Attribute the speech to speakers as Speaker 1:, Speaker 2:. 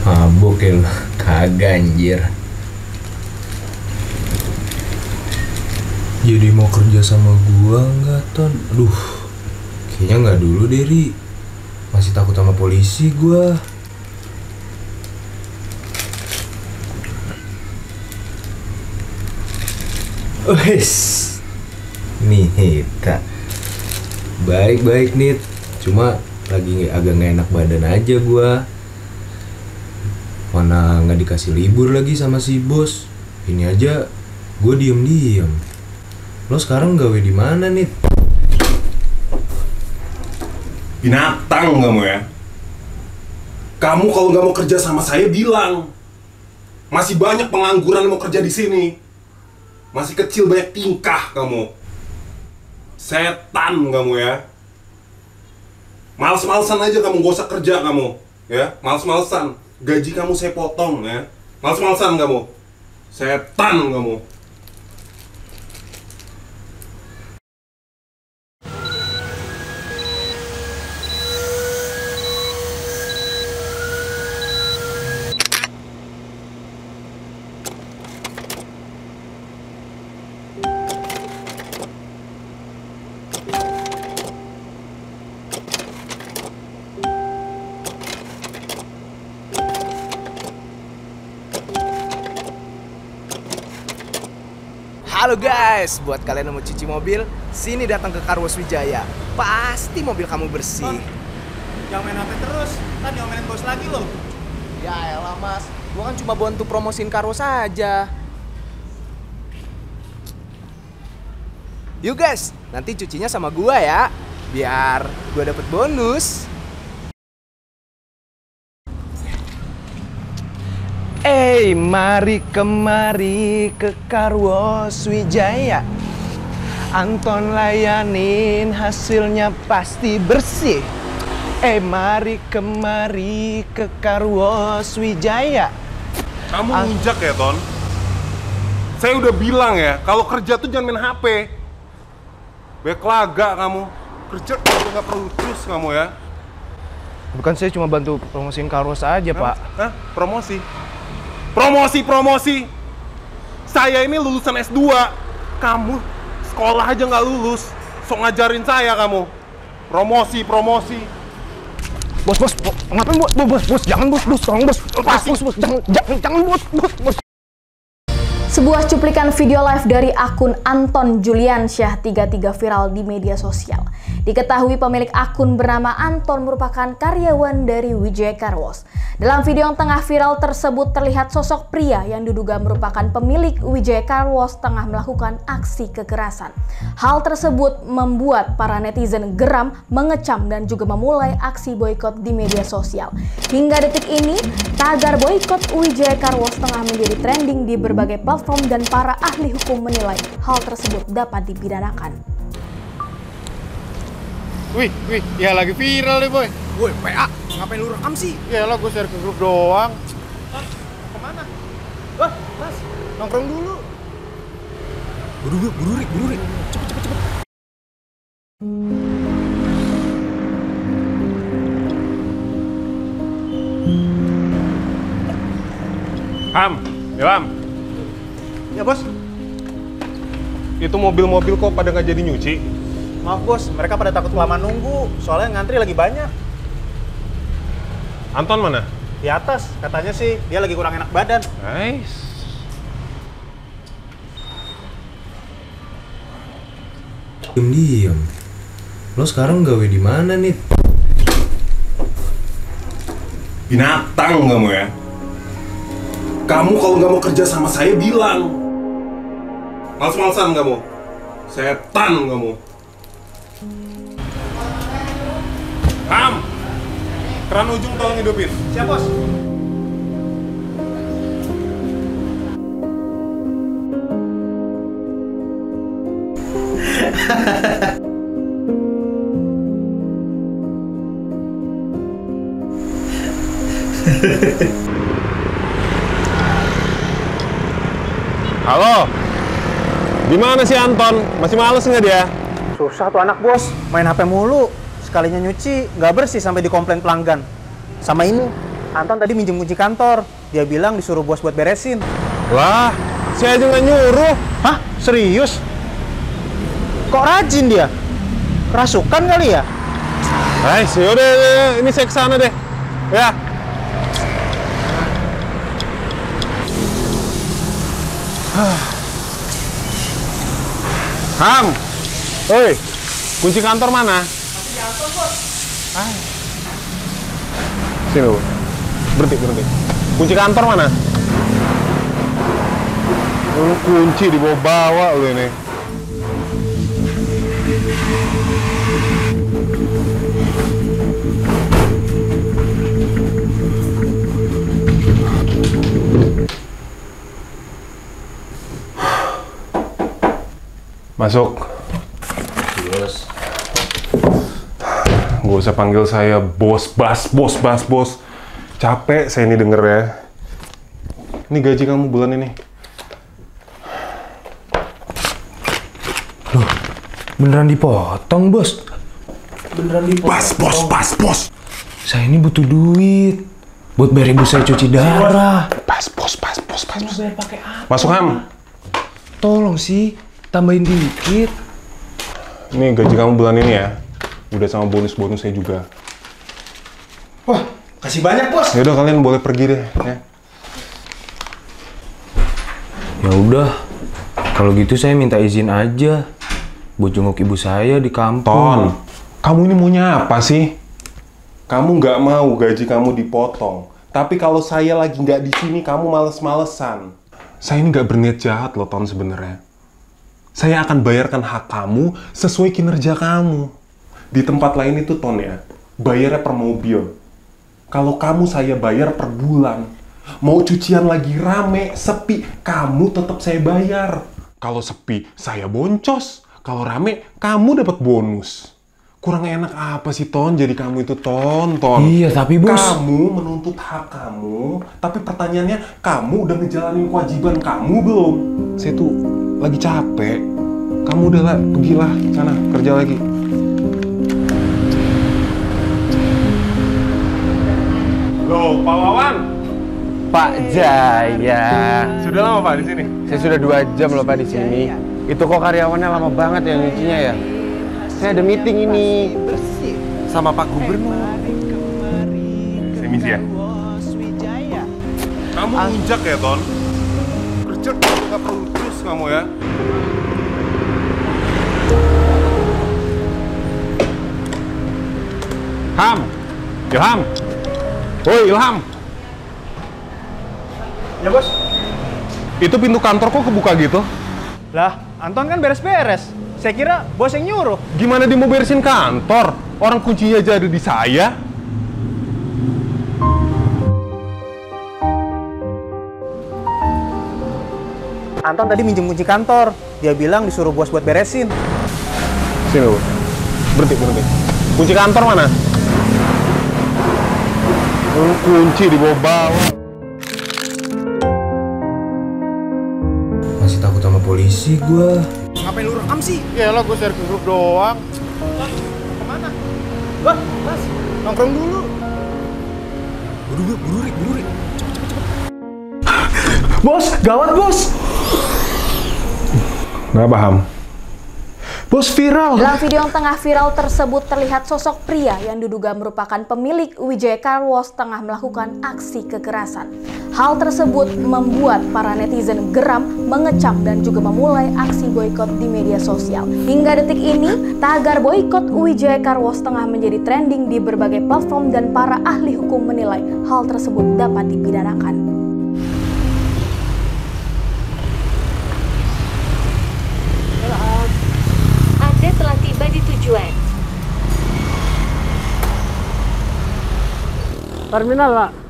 Speaker 1: Mabuk ya. Kagak anjir.
Speaker 2: Jadi mau kerja sama gua nggak ton? Aduh, kayaknya nggak dulu Deri. Masih takut sama polisi gua.
Speaker 1: Wes. Nita. Baik-baik Nit. Cuma lagi agak nggak enak badan aja gua. Mana nggak dikasih libur lagi sama si bos. Ini aja gue diem-diem. Lo sekarang gawe di mana Nit?
Speaker 3: Binatang kamu ya. Kamu kalau nggak mau kerja sama saya bilang. Masih banyak pengangguran mau kerja di sini. Masih kecil banyak tingkah kamu. Setan kamu ya. Males-malesan aja kamu gak usah kerja kamu, ya. Males-malesan. Gaji kamu saya potong ya. Males-malesan kamu. Setan kamu.
Speaker 4: Halo guys, buat kalian yang mau cuci mobil, sini datang ke Karwas Wijaya. Pasti mobil kamu bersih.
Speaker 5: Jangan main HP terus, kan diomelin bos lagi loh.
Speaker 4: Ya elah mas, gua kan cuma bantu promosiin Karwas aja. Yuk guys, nanti cucinya sama gua ya, biar gua dapet bonus. Eh, mari kemari ke Karwas Wijaya. Anton layanin hasilnya pasti bersih. Eh, mari kemari ke Karwas Wijaya.
Speaker 3: Kamu
Speaker 4: Ah.
Speaker 3: nunjak ya, Ton? Saya udah bilang ya, kalau kerja tuh jangan main HP. Baik laga kamu. Kerja nggak perlu cus kamu ya.
Speaker 4: Bukan saya cuma bantu promosiin Karwas aja, Pak.
Speaker 3: Hah? Promosi? Promosi, promosi! Saya ini lulusan S2. Kamu sekolah aja nggak lulus. Sok ngajarin saya kamu. Promosi, promosi.
Speaker 4: Bos, bos, bos, ngapain bos, bos, bos, bos, jangan bos, bos, tolong bos, bos, bos, bos, jangan, jangan, jangan bos, bos, bos.
Speaker 6: Sebuah cuplikan video live dari akun Anton Juliansyah 33 viral di media sosial. Diketahui pemilik akun bernama Anton merupakan karyawan dari Wijaya Karwas. Dalam video yang tengah viral tersebut terlihat sosok pria yang diduga merupakan pemilik Wijaya Karwas tengah melakukan aksi kekerasan. Hal tersebut membuat para netizen geram, mengecam dan juga memulai aksi boykot di media sosial. Hingga detik ini, tagar boykot Wijaya Karwas tengah menjadi trending di berbagai platform dan para ahli hukum menilai hal tersebut dapat dipidanakan.
Speaker 5: Wih, wih, ya lagi viral nih boy.
Speaker 4: Woi, PA, ngapain lu rekam sih?
Speaker 5: Ya lah gue share ke grup doang.
Speaker 4: Ke mana? Wah, mas, nongkrong dulu.
Speaker 2: Buru, buru, buru, Rik, buru, Rik.
Speaker 3: Ham, Ilham.
Speaker 5: Ya bos,
Speaker 3: Itu mobil-mobil kok pada nggak jadi nyuci?
Speaker 5: maaf bos, mereka pada takut kelamaan nunggu. Soalnya ngantri lagi banyak.
Speaker 3: Anton mana?
Speaker 5: Di atas, katanya sih dia lagi kurang enak badan.
Speaker 3: Nice.
Speaker 1: Diem-diem. Lo sekarang gawe di mana Nit?
Speaker 3: Binatang kamu ya. Kamu kalau nggak mau kerja sama saya bilang. Males-malesan kamu. Setan kamu. Ham! Keran ujung tolong hidupin.
Speaker 5: Siap bos.
Speaker 3: Halo? Di mana sih Anton? Masih males nggak dia?
Speaker 5: Susah tuh anak bos, main HP mulu. Sekalinya nyuci, nggak bersih sampai dikomplain pelanggan. Sama ini, Anton tadi minjem kunci kantor. Dia bilang disuruh bos buat beresin.
Speaker 3: Lah, saya aja nggak nyuruh.
Speaker 5: Hah? Serius? Kok rajin dia? Kerasukan kali ya?
Speaker 3: Hai, yaudah, yaudah, ini saya ke sana deh. Ya. Ham, oi, kunci kantor mana? Masih di kantor bos. Sini Bu. berhenti berhenti. Kunci kantor mana? Lu kunci dibawa-bawa lu ini. Masuk.
Speaker 1: Bos.
Speaker 3: Gak usah panggil saya bos, bas, bos, bas, bos. Capek saya ini denger ya. Ini gaji kamu bulan ini.
Speaker 1: Beneran dipotong, Bos. Beneran dipotong.
Speaker 3: Bas, bos, bas, bos.
Speaker 1: Saya ini butuh duit buat bayar ibu saya cuci darah.
Speaker 3: Bas, bos, bas, bos, bas, bos. Masuk ham.
Speaker 1: Tolong sih, tambahin dikit.
Speaker 3: Ini gaji kamu bulan ini ya. Udah sama bonus-bonus saya juga.
Speaker 5: Wah, kasih banyak bos.
Speaker 3: Ya udah kalian boleh pergi deh ya.
Speaker 1: Ya udah, kalau gitu saya minta izin aja buat jenguk ibu saya di kampung.
Speaker 3: Ton, kamu ini maunya apa sih? Kamu nggak mau gaji kamu dipotong. Tapi kalau saya lagi nggak di sini, kamu males-malesan. Saya ini nggak berniat jahat loh, Ton sebenarnya. Saya akan bayarkan hak kamu sesuai kinerja kamu. Di tempat lain itu, Ton ya, bayarnya per mobil. Kalau kamu saya bayar per bulan. Mau cucian lagi rame, sepi, kamu tetap saya bayar. Kalau sepi, saya boncos. Kalau rame, kamu dapat bonus. Kurang enak apa sih, Ton? Jadi kamu itu, Ton, Ton.
Speaker 1: Iya, tapi, Bos.
Speaker 3: Kamu menuntut hak kamu, tapi pertanyaannya, kamu udah ngejalanin kewajiban kamu belum? Saya tuh lagi capek. Kamu udah lah, pergilah sana, kerja lagi. Loh, Pak Wawan.
Speaker 2: Pak Jaya.
Speaker 3: Sudah lama Pak di sini?
Speaker 2: Saya sudah dua jam loh Pak di sini. Itu kok karyawannya lama banget ya nyucinya ya. Saya ada meeting ini sama Pak Gubernur.
Speaker 3: Saya misi ya. Kamu nunjak ya, Ton? Kerja kamu nggak perlu kamu ya. Ham! Ilham! Woi, Ilham!
Speaker 5: Ya bos.
Speaker 3: Itu pintu kantor kok kebuka gitu?
Speaker 5: Lah, Anton kan beres-beres. Saya kira bos yang nyuruh.
Speaker 3: Gimana dia mau beresin kantor? Orang kuncinya aja ada di saya.
Speaker 5: Anton tadi minjem kunci kantor. Dia bilang disuruh bos buat beresin.
Speaker 3: Sini, Bu. Berhenti, berhenti. Kunci kantor mana? Lu kunci dibawa-bawa.
Speaker 1: Masih takut sama polisi gua.
Speaker 4: Ngapain lu rekam sih?
Speaker 5: Ya lah, gue share ke grup doang.
Speaker 4: Ke mana? Bang, Mas, nongkrong dulu. Buru, buru, buru, buru.
Speaker 5: Bos, gawat bos.
Speaker 3: Nggak paham.
Speaker 5: Bos viral.
Speaker 6: Dalam video yang tengah viral tersebut terlihat sosok pria yang diduga merupakan pemilik Wijaya Car Wash tengah melakukan aksi kekerasan. Hal tersebut membuat para netizen geram, mengecam dan juga memulai aksi boykot di media sosial. Hingga detik ini, tagar boykot Wijaya Car Wash tengah menjadi trending di berbagai platform dan para ahli hukum menilai hal tersebut dapat dipidanakan.
Speaker 5: Terminal, Pak.